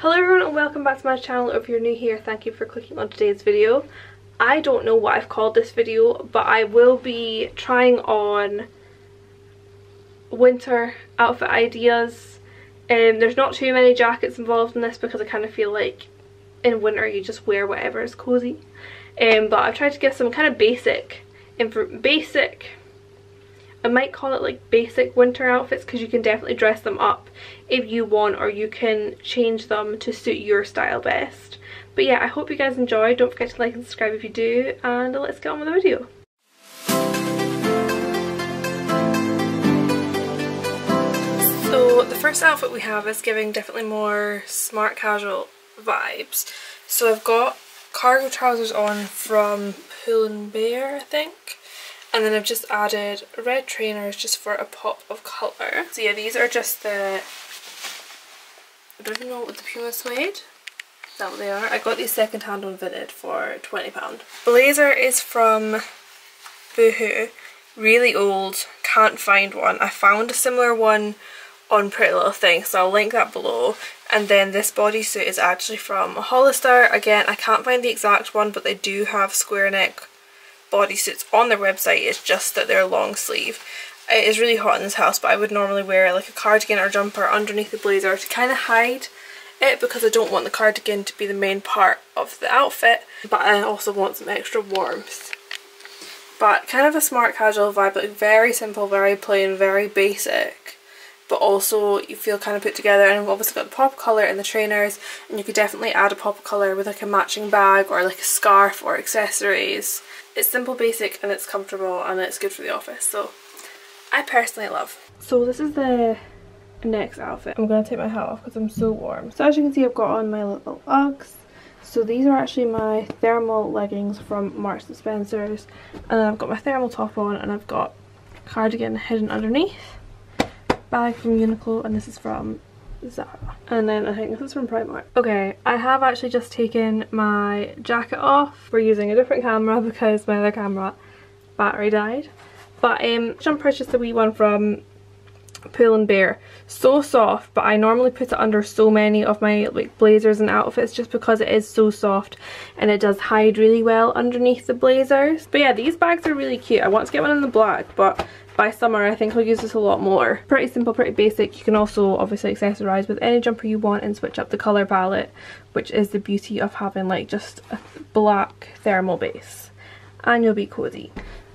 Hello everyone and welcome back to my channel. If you're new here, thank you for clicking on today's video. I don't know what I've called this video, but I will be trying on winter outfit ideas. Um, there's not too many jackets involved in this because I kind of feel like in winter you just wear whatever is cozy. Um, but I've tried to get some kind of basic, basic I might call it like basic winter outfits because you can definitely dress them up if you want or you can change them to suit your style best. But yeah, I hope you guys enjoy. Don't forget to like and subscribe if you do and let's get on with the video. So the first outfit we have is giving definitely more smart casual vibes. So I've got cargo trousers on from Pull and Bear I think and then I've just added red trainers just for a pop of colour. So yeah, these are just the, I don't even know what the Puma Suede, is that what they are? I got these second hand on Vinted for £20. Blazer is from Boohoo, really old, can't find one. I found a similar one on Pretty Little Thing, so I'll link that below. And then this bodysuit is actually from Hollister. Again, I can't find the exact one, but they do have square neck bodysuits on their website. It's just that they're long sleeve. It is really hot in this house, but I would normally wear like a cardigan or jumper underneath the blazer to kind of hide it because I don't want the cardigan to be the main part of the outfit, but I also want some extra warmth. But kind of a smart casual vibe, like very simple, very plain, very basic but also you feel kind of put together and I've obviously got the pop colour and the trainers and you could definitely add a pop colour with like a matching bag or like a scarf or accessories. It's simple basic and it's comfortable and it's good for the office so I personally love. So this is the next outfit. I'm going to take my hat off because I'm so warm. So as you can see I've got on my little Uggs. So these are actually my thermal leggings from Marks Spencer's and then I've got my thermal top on and I've got cardigan hidden underneath bag from Uniqlo and this is from Zara. And then I think this is from Primark. Okay, I have actually just taken my jacket off. We're using a different camera because my other camera battery died. But um, I purchased a wee one from Pull and Bear. So soft, but I normally put it under so many of my like blazers and outfits just because it is so soft and it does hide really well underneath the blazers. But yeah, these bags are really cute. I want to get one in the black, but by summer I think I'll use this a lot more. Pretty simple, pretty basic. You can also obviously accessorize with any jumper you want and switch up the colour palette, which is the beauty of having like just a black thermal base. And you'll be cozy.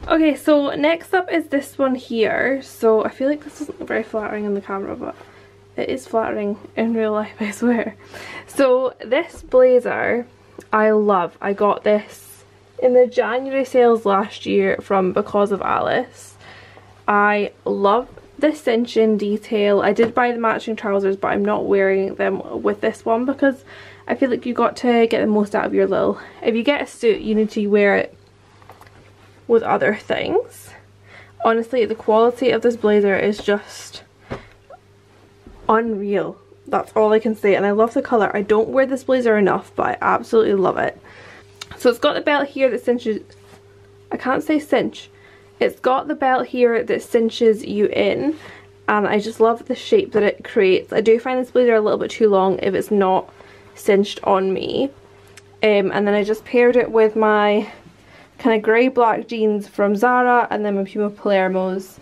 Okay, so next up is this one here. So I feel like this isn't very flattering in the camera, but it is flattering in real life, I swear. So this blazer, I love. I got this in the January sales last year from Because of Alice. I love the cinching detail. I did buy the matching trousers, but I'm not wearing them with this one because I feel like you got to get the most out of your little... If you get a suit, you need to wear it with other things. Honestly, the quality of this blazer is just unreal. That's all I can say. And I love the colour. I don't wear this blazer enough, but I absolutely love it. So it's got the belt here that cinches... I can't say cinch. It's got the belt here that cinches you in. And I just love the shape that it creates. I do find this blazer a little bit too long if it's not cinched on me. Um, and then I just paired it with my kind of grey black jeans from Zara and then my Puma Palermo's.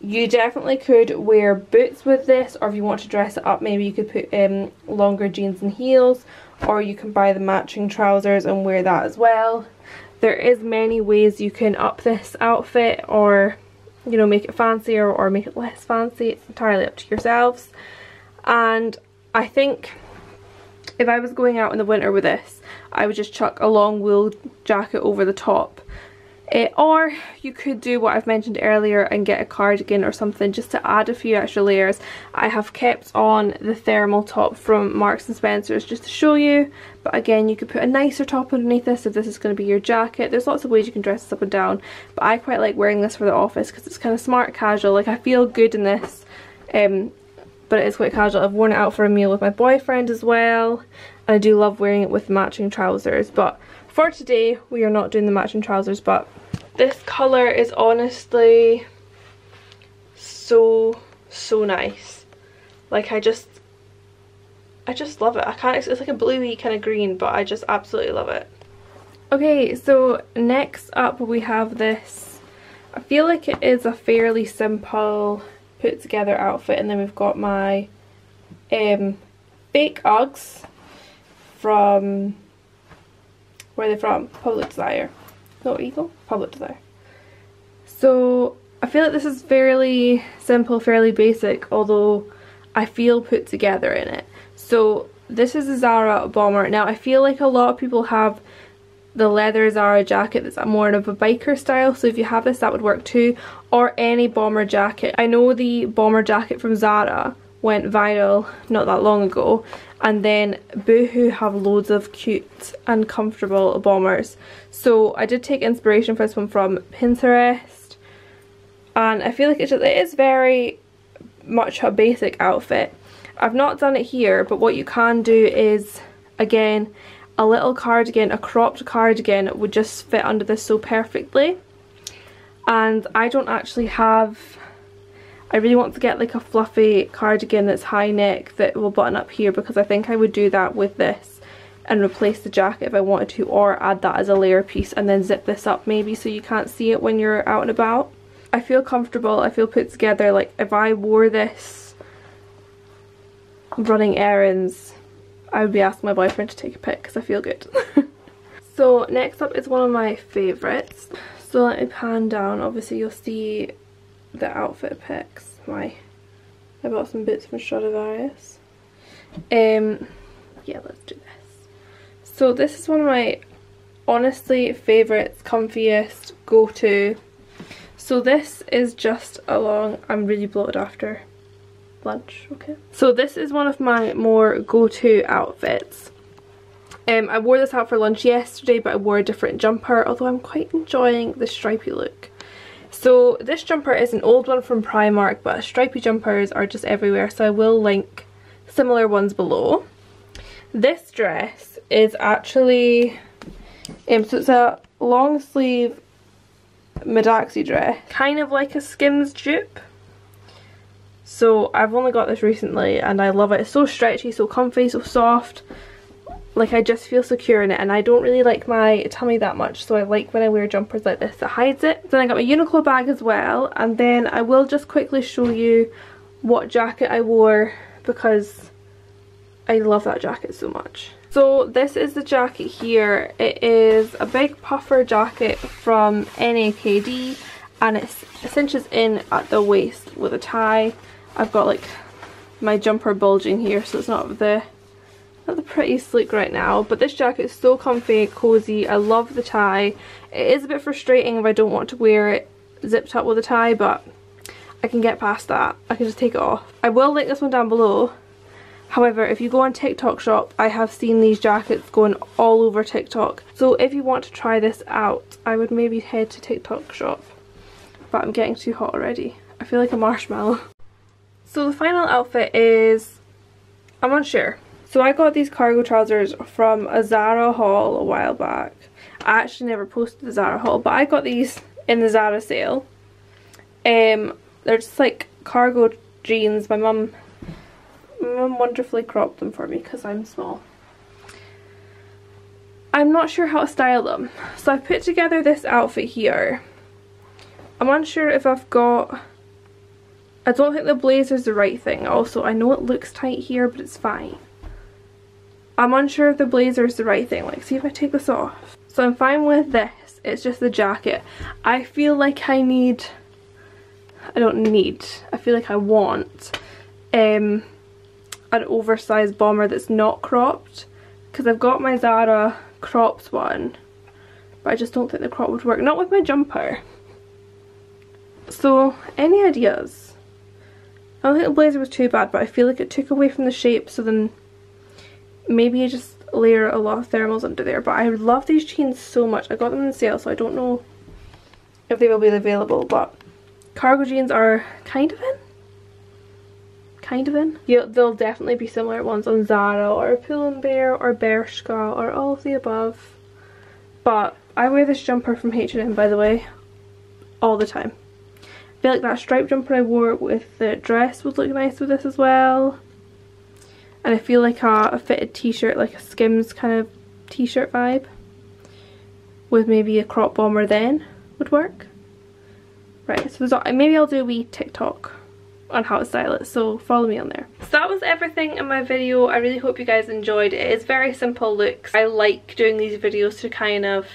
You definitely could wear boots with this or if you want to dress it up maybe you could put um, longer jeans and heels or you can buy the matching trousers and wear that as well. There is many ways you can up this outfit or you know make it fancier or make it less fancy. It's entirely up to yourselves. And I think if I was going out in the winter with this, I would just chuck a long wool jacket over the top. Uh, or you could do what I've mentioned earlier and get a cardigan or something just to add a few extra layers. I have kept on the thermal top from Marks and Spencer's just to show you. But again, you could put a nicer top underneath this if this is going to be your jacket. There's lots of ways you can dress this up and down. But I quite like wearing this for the office because it's kind of smart casual. Like I feel good in this. Um, but it is quite casual. I've worn it out for a meal with my boyfriend as well. And I do love wearing it with matching trousers. But for today, we are not doing the matching trousers. But this colour is honestly so, so nice. Like I just, I just love it. I can't, it's like a bluey kind of green, but I just absolutely love it. Okay, so next up we have this. I feel like it is a fairly simple put together outfit and then we've got my um, fake Uggs from, where are they from? Public Desire. No, Eagle? Public Desire. So I feel like this is fairly simple, fairly basic, although I feel put together in it. So this is a Zara bomber. Now I feel like a lot of people have the leather Zara jacket that's more of a biker style so if you have this that would work too or any bomber jacket. I know the bomber jacket from Zara went viral not that long ago and then Boohoo have loads of cute and comfortable bombers so I did take inspiration for this one from Pinterest and I feel like it, just, it is very much a basic outfit. I've not done it here but what you can do is again a little cardigan, a cropped cardigan would just fit under this so perfectly. And I don't actually have, I really want to get like a fluffy cardigan that's high neck that will button up here because I think I would do that with this and replace the jacket if I wanted to or add that as a layer piece and then zip this up maybe so you can't see it when you're out and about. I feel comfortable, I feel put together, like if I wore this running errands I would be asking my boyfriend to take a pic because I feel good. so next up is one of my favourites. So let me pan down, obviously you'll see the outfit pics. My, I bought some boots from Stradivarius. Um, yeah, let's do this. So this is one of my honestly favourites, comfiest, go-to. So this is just along, I'm really bloated after lunch, okay. So this is one of my more go-to outfits. Um, I wore this out for lunch yesterday but I wore a different jumper although I'm quite enjoying the stripy look. So this jumper is an old one from Primark but stripy jumpers are just everywhere so I will link similar ones below. This dress is actually, um, so it's a long sleeve Midaxi dress, kind of like a Skims dupe so I've only got this recently and I love it. It's so stretchy, so comfy, so soft. Like I just feel secure in it and I don't really like my tummy that much so I like when I wear jumpers like this that hides it. Then I got my Uniqlo bag as well and then I will just quickly show you what jacket I wore because I love that jacket so much. So this is the jacket here. It is a big puffer jacket from NAKD and it cinches in at the waist with a tie I've got like my jumper bulging here so it's not the not the pretty sleek right now but this jacket is so comfy, cozy, I love the tie. It is a bit frustrating if I don't want to wear it zipped up with a tie but I can get past that. I can just take it off. I will link this one down below. However, if you go on TikTok shop, I have seen these jackets going all over TikTok. So if you want to try this out, I would maybe head to TikTok shop. But I'm getting too hot already. I feel like a marshmallow. So the final outfit is, I'm unsure. So I got these cargo trousers from a Zara haul a while back. I actually never posted the Zara haul, but I got these in the Zara sale. Um, they're just like cargo jeans. My mum, my mum wonderfully cropped them for me because I'm small. I'm not sure how to style them. So I've put together this outfit here. I'm unsure if I've got I don't think the blazer is the right thing. Also, I know it looks tight here, but it's fine. I'm unsure if the blazer is the right thing. Like, see if I take this off. So I'm fine with this. It's just the jacket. I feel like I need... I don't need. I feel like I want um, an oversized bomber that's not cropped. Because I've got my Zara cropped one. But I just don't think the crop would work. Not with my jumper. So, any ideas? I don't think the blazer was too bad, but I feel like it took away from the shape, so then maybe I just layer a lot of thermals under there. But I love these jeans so much. I got them in sale, so I don't know if they will be available, but cargo jeans are kind of in. Kind of in. Yeah, there'll definitely be similar ones on Zara or Pull & Bear or Bershka or all of the above. But I wear this jumper from H&M, by the way, all the time. I feel like that striped jumper I wore with the dress would look nice with this as well. And I feel like a, a fitted t-shirt, like a Skims kind of t-shirt vibe with maybe a crop bomber then would work. Right, so there's, maybe I'll do a wee TikTok on how to style it so follow me on there. So that was everything in my video. I really hope you guys enjoyed it. It's very simple looks. I like doing these videos to kind of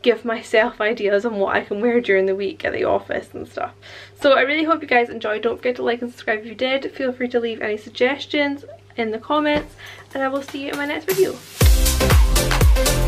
give myself ideas on what I can wear during the week at the office and stuff. So I really hope you guys enjoyed. Don't forget to like and subscribe if you did. Feel free to leave any suggestions in the comments and I will see you in my next video.